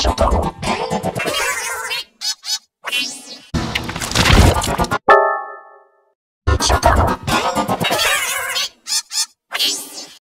翔太郎